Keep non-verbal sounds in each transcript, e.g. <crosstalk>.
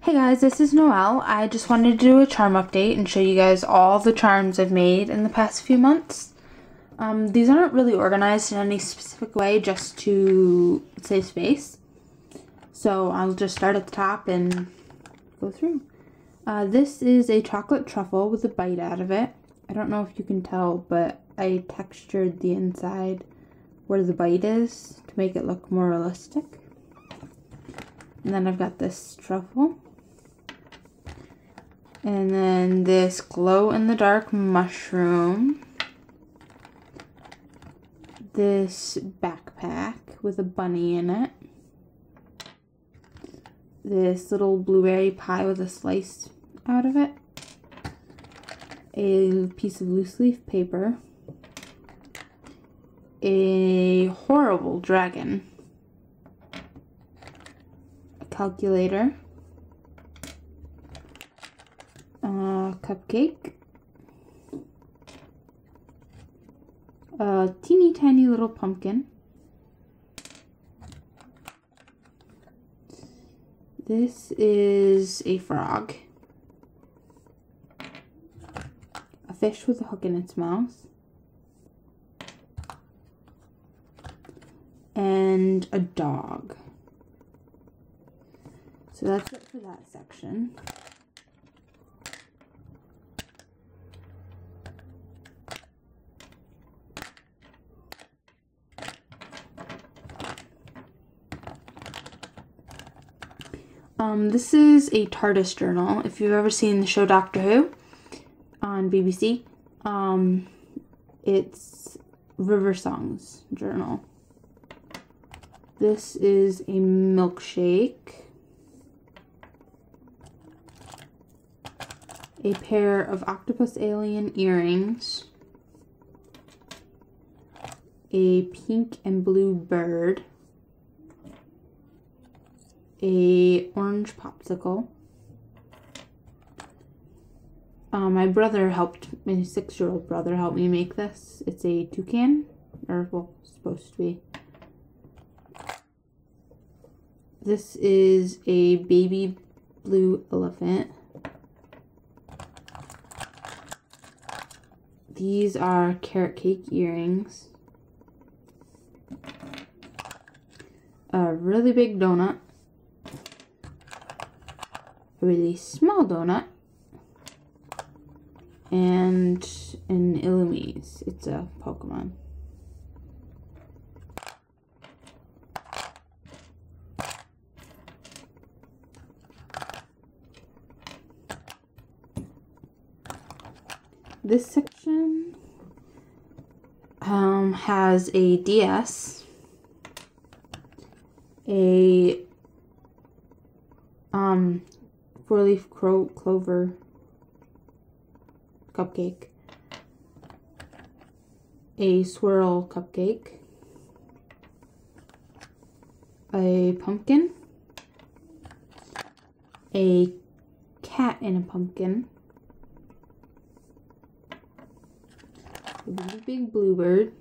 Hey guys, this is Noelle. I just wanted to do a charm update and show you guys all the charms I've made in the past few months. Um, these aren't really organized in any specific way, just to save space. So I'll just start at the top and go through. Uh, this is a chocolate truffle with a bite out of it. I don't know if you can tell, but I textured the inside where the bite is to make it look more realistic. And then I've got this truffle. And then this glow in the dark mushroom. This backpack with a bunny in it. This little blueberry pie with a slice out of it. A piece of loose leaf paper. A horrible dragon. A calculator uh, cupcake, a teeny tiny little pumpkin, this is a frog, a fish with a hook in its mouth, and a dog. So that's it for that section. Um, this is a TARDIS journal. If you've ever seen the show Doctor Who on BBC, um, it's River Songs journal. This is a milkshake. A pair of octopus alien earrings. A pink and blue bird a orange popsicle. Uh, my brother helped, my six-year-old brother helped me make this. It's a toucan, or well, supposed to be. This is a baby blue elephant. These are carrot cake earrings. A really big donut really small donut and an Illumise. It's a Pokemon. This section um, has a DS, a um, four leaf clover cupcake, a swirl cupcake, a pumpkin, a cat in a pumpkin, a big, big bluebird,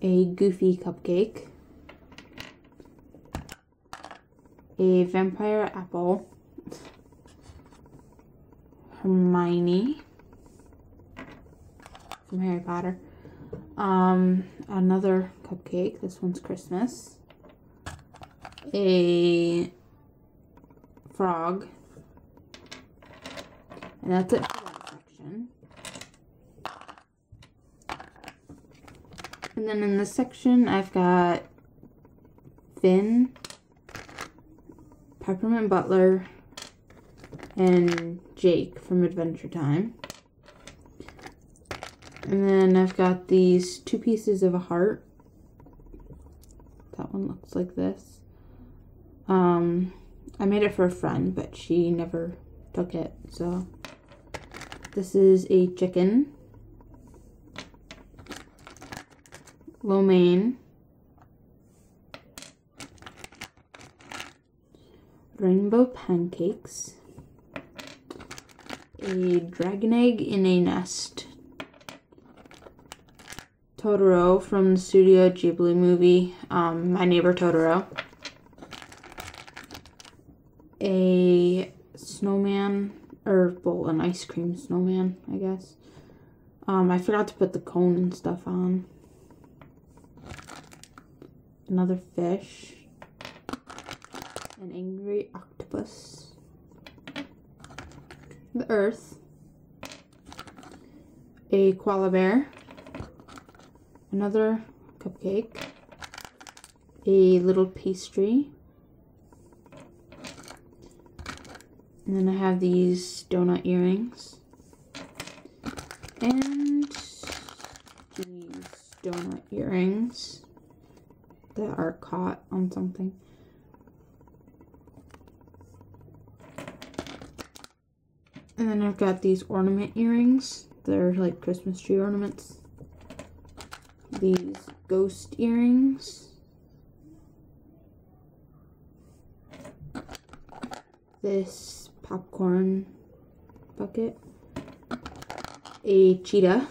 a goofy cupcake, a vampire apple, Hermione from Harry Potter, um, another cupcake, this one's Christmas, a frog, and that's it for that section. And then in this section, I've got Finn, Peppermint Butler, and Jake from Adventure Time. And then I've got these two pieces of a heart. That one looks like this. Um, I made it for a friend, but she never took it, so. This is a chicken. Lo mein. Rainbow pancakes, a dragon egg in a nest, Totoro from the Studio Ghibli movie, um, My Neighbor Totoro. A snowman, or, well, an ice cream snowman, I guess. Um, I forgot to put the cone and stuff on. Another fish. An angry octopus. The earth. A koala bear. Another cupcake. A little pastry. And then I have these donut earrings. And these donut earrings that are caught on something. And then I've got these ornament earrings. They're like Christmas tree ornaments. These ghost earrings. This popcorn bucket. A cheetah.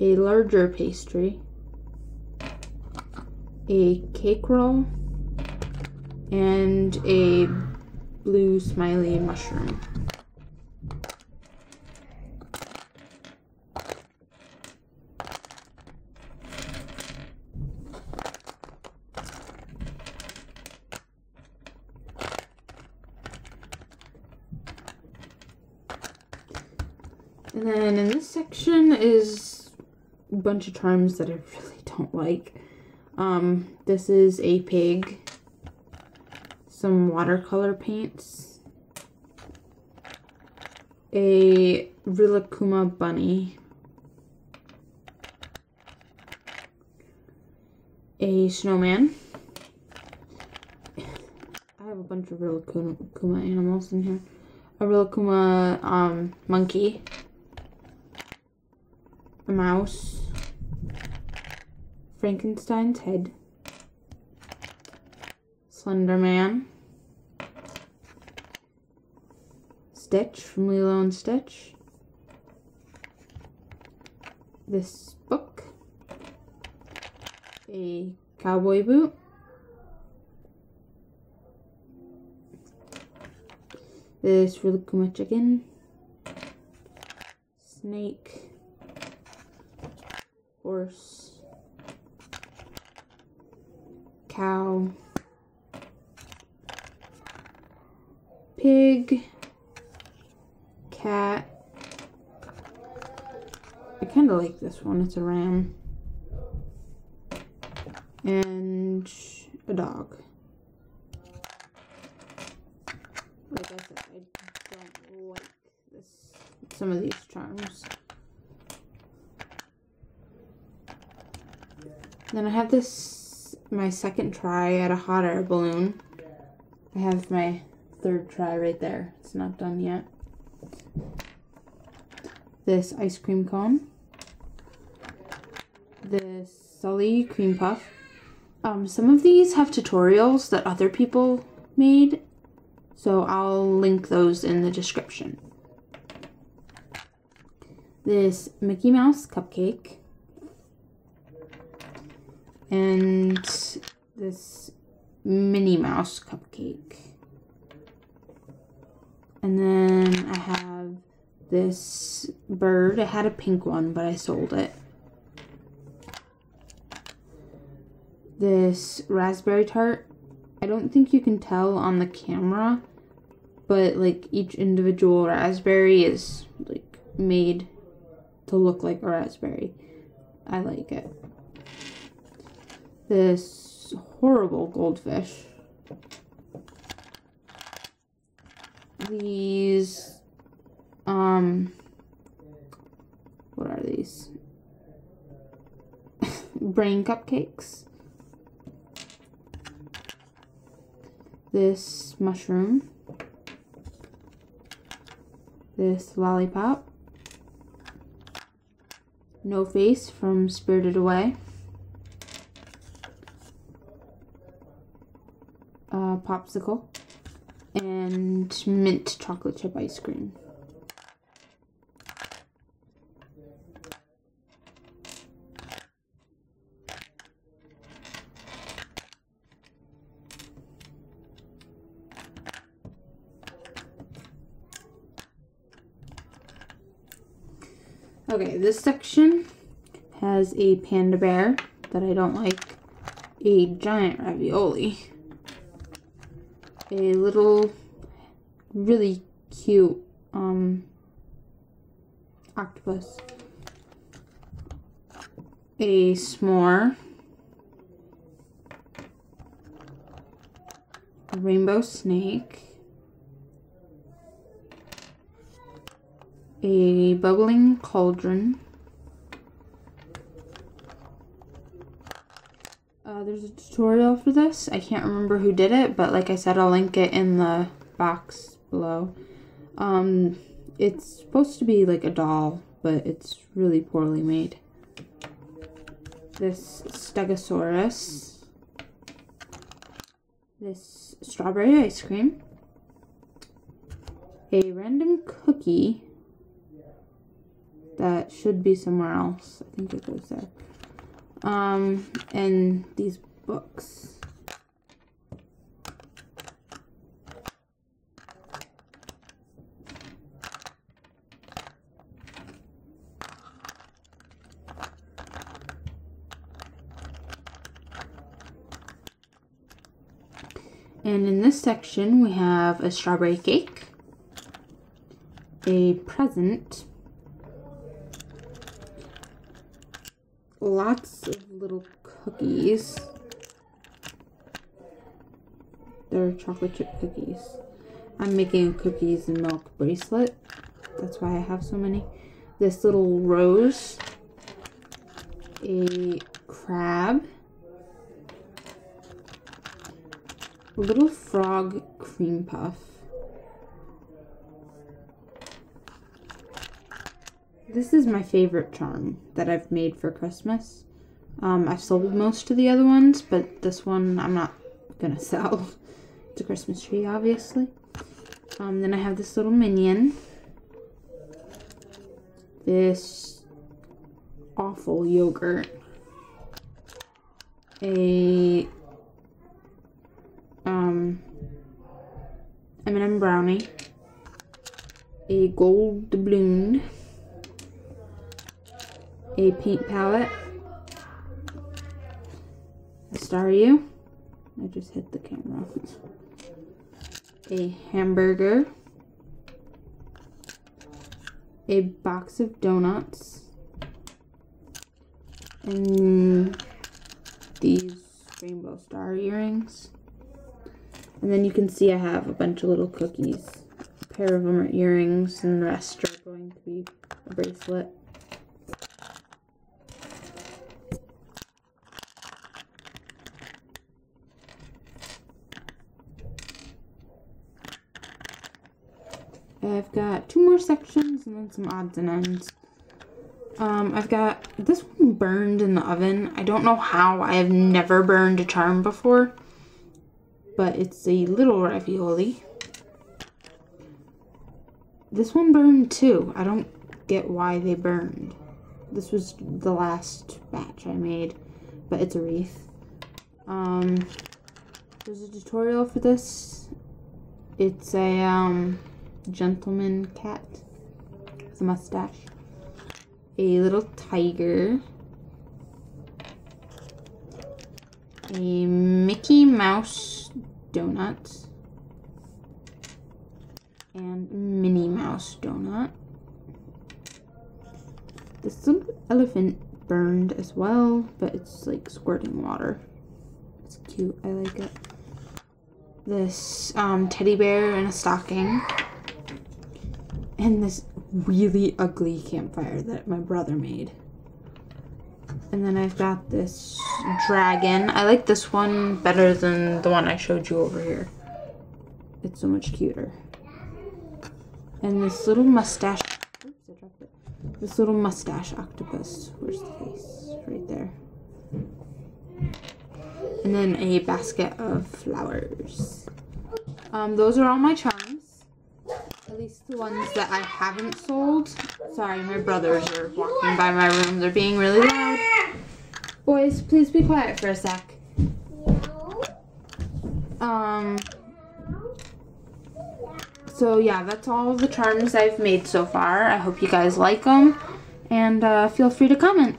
A larger pastry. A cake roll. And a blue smiley mushroom. And then in this section is a bunch of charms that I <laughs> really don't like. Um, this is a pig, some watercolor paints, a Rilakkuma bunny, a snowman. I have a bunch of Rilakkuma animals in here. A Rilakkuma um, monkey. A mouse, Frankenstein's head, Slender Man, Stitch from Lilo and Stitch, this book, a cowboy boot, this Rilakkuma chicken, snake, horse, cow, pig, cat. I kind of like this one, it's a ram. And a dog. Like I said, I don't like this, some of these charms. Then I have this, my second try at a hot air balloon. I have my third try right there. It's not done yet. This ice cream cone. This Sully cream puff. Um, some of these have tutorials that other people made, so I'll link those in the description. This Mickey Mouse cupcake and this Minnie Mouse cupcake. And then I have this bird. I had a pink one, but I sold it. This raspberry tart. I don't think you can tell on the camera, but like each individual raspberry is like made to look like a raspberry. I like it this horrible goldfish. These, um, what are these? <laughs> Brain cupcakes. This mushroom. This lollipop. No Face from Spirited Away. popsicle and mint chocolate chip ice cream. Okay, this section has a panda bear that I don't like, a giant ravioli, a little really cute um, octopus, a s'more, a rainbow snake, a bubbling cauldron, Uh, there's a tutorial for this. I can't remember who did it, but like I said, I'll link it in the box below. Um, it's supposed to be like a doll, but it's really poorly made. This Stegosaurus. This strawberry ice cream. A random cookie that should be somewhere else. I think it goes there um, and these books. And in this section, we have a strawberry cake, a present, lots of little cookies. They're chocolate chip cookies. I'm making a cookies and milk bracelet. That's why I have so many. This little rose. A crab. A little frog cream puff. This is my favorite charm that I've made for Christmas. Um, I've sold most of the other ones, but this one I'm not gonna <laughs> sell. it's a Christmas tree, obviously. Um, then I have this little minion. This awful yogurt. A um M&M brownie. A gold doubloon a paint palette, a Staryu, I just hit the camera, a hamburger, a box of donuts, and these rainbow star earrings. And then you can see I have a bunch of little cookies. A pair of them are earrings and the rest are going to be a bracelet. I've got two more sections and then some odds and ends. Um, I've got this one burned in the oven. I don't know how. I have never burned a charm before. But it's a little ravioli. This one burned too. I don't get why they burned. This was the last batch I made. But it's a wreath. Um, there's a tutorial for this. It's a, um gentleman cat with a mustache, a little tiger, a Mickey Mouse donut, and Minnie Mouse donut. This little elephant burned as well, but it's like squirting water. It's cute, I like it. This um, teddy bear in a stocking and this really ugly campfire that my brother made. And then I've got this dragon. I like this one better than the one I showed you over here. It's so much cuter. And this little mustache. Oops, I dropped it. This little mustache octopus. Where's the face? Right there. And then a basket of flowers. Um, those are all my charms. Ones that I haven't sold. Sorry, my brothers are walking by my room. They're being really loud. Boys, please be quiet for a sec. Um. So yeah, that's all the charms I've made so far. I hope you guys like them. and uh, feel free to comment.